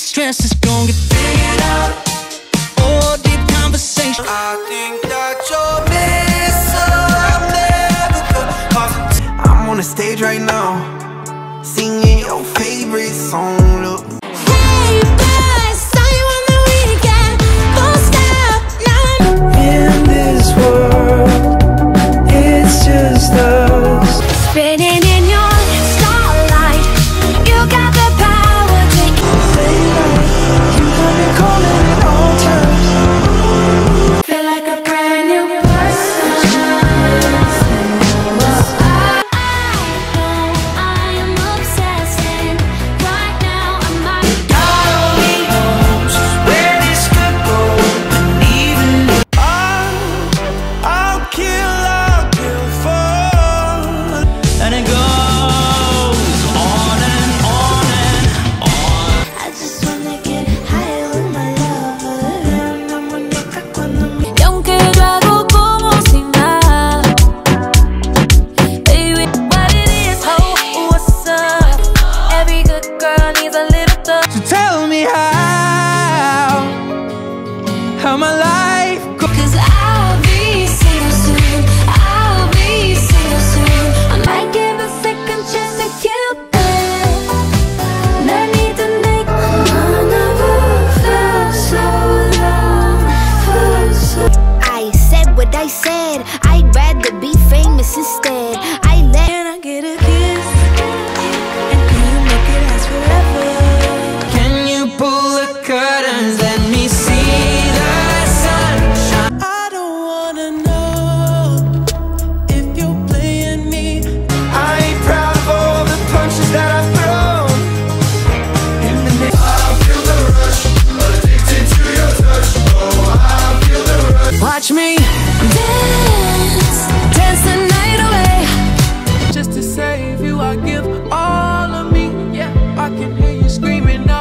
stress is gonna get figured out. Or deep conversation. I think that you're missing. I'm on the stage right now, singing your favorite song. Look. all of me. Yeah, I can hear you screaming out.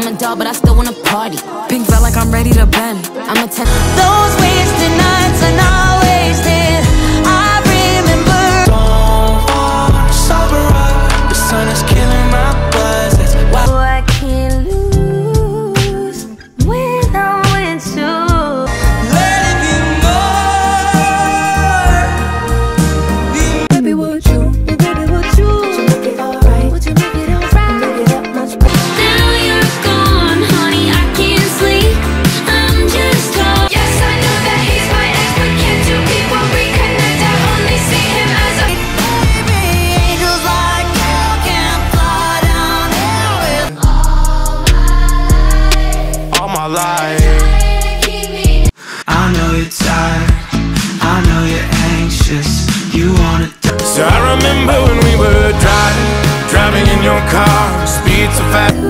I'm a doll, but I still wanna party. Pink felt like I'm ready to bend. I'm a ten. Those ways. life I know you're tired. I know you're anxious. You wanna die. So I remember when we were driving Driving in your car Speed so fast.